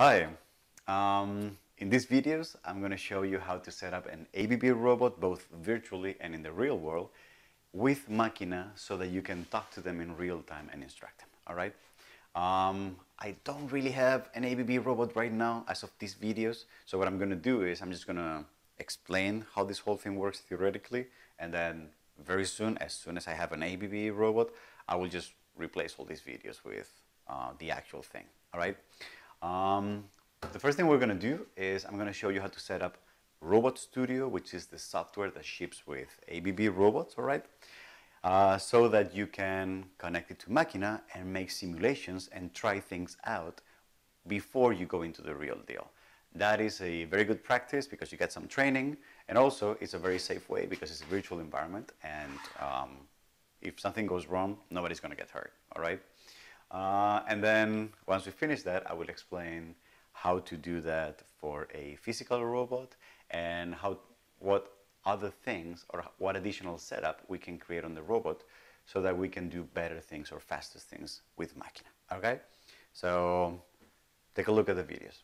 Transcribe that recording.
Hi, um, in these videos I'm going to show you how to set up an ABB robot both virtually and in the real world with Machina so that you can talk to them in real time and instruct them, alright? Um, I don't really have an ABB robot right now as of these videos, so what I'm going to do is I'm just going to explain how this whole thing works theoretically and then very soon, as soon as I have an ABB robot, I will just replace all these videos with uh, the actual thing, alright? Um, the first thing we're going to do is I'm going to show you how to set up Robot Studio, which is the software that ships with ABB robots, all right? Uh, so that you can connect it to Machina and make simulations and try things out before you go into the real deal. That is a very good practice because you get some training and also it's a very safe way because it's a virtual environment and um, if something goes wrong, nobody's going to get hurt, all right? Uh, and then once we finish that, I will explain how to do that for a physical robot and how what other things or what additional setup we can create on the robot so that we can do better things or faster things with Machina. Okay? So take a look at the videos.